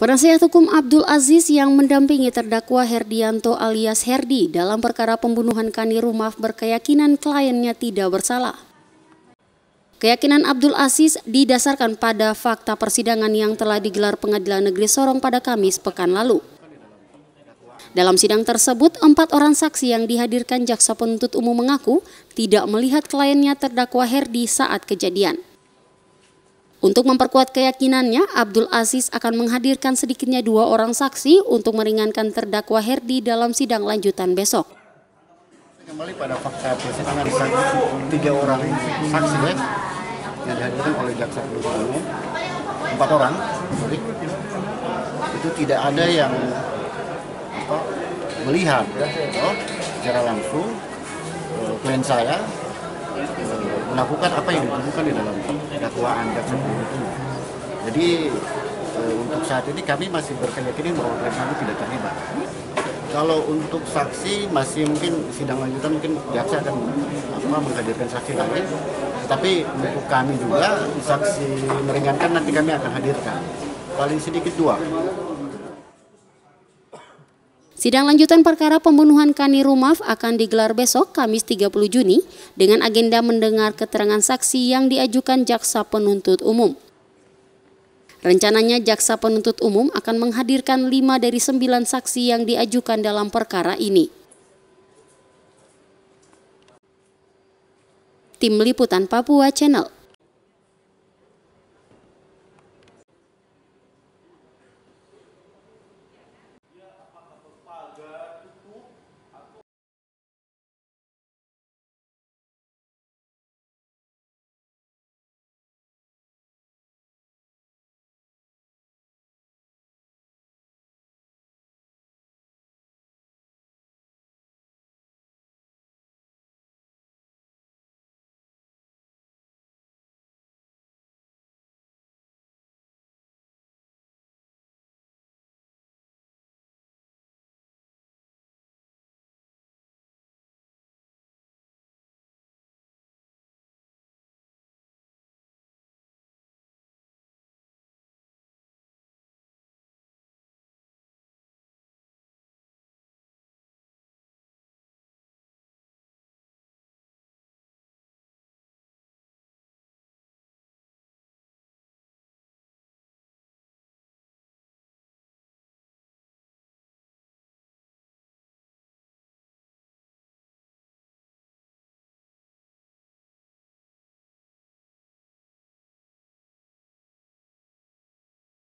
Penasihat hukum Abdul Aziz yang mendampingi terdakwa Herdianto alias Herdi dalam perkara pembunuhan Kani Rumaf berkeyakinan kliennya tidak bersalah. Keyakinan Abdul Aziz didasarkan pada fakta persidangan yang telah digelar Pengadilan Negeri Sorong pada Kamis pekan lalu. Dalam sidang tersebut, empat orang saksi yang dihadirkan jaksa penuntut umum mengaku tidak melihat kliennya terdakwa Herdi saat kejadian. Untuk memperkuat keyakinannya, Abdul Aziz akan menghadirkan sedikitnya dua orang saksi untuk meringankan terdakwa Herdi dalam sidang lanjutan besok. Kembali pada fakta persidangan tiga orang saksi ya, yang dihadirkan oleh jaksa penuntut umum, empat orang, itu tidak ada yang melihat oh, secara langsung eh, klien saya melakukan apa yang ditemukan di dalam dakwaan umum. Jadi eh, untuk saat ini kami masih berkeyakinan bahwa Freddy tidak terlibat. Kalau untuk saksi masih mungkin sidang lanjutan mungkin jaksa akan apa menghadirkan saksi lagi. Tapi untuk kami juga saksi meringankan nanti kami akan hadirkan. Paling sedikit dua. Sidang lanjutan perkara pembunuhan Kani Rumaf akan digelar besok Kamis 30 Juni dengan agenda mendengar keterangan saksi yang diajukan jaksa penuntut umum. Rencananya jaksa penuntut umum akan menghadirkan lima dari sembilan saksi yang diajukan dalam perkara ini. Tim Liputan Papua Channel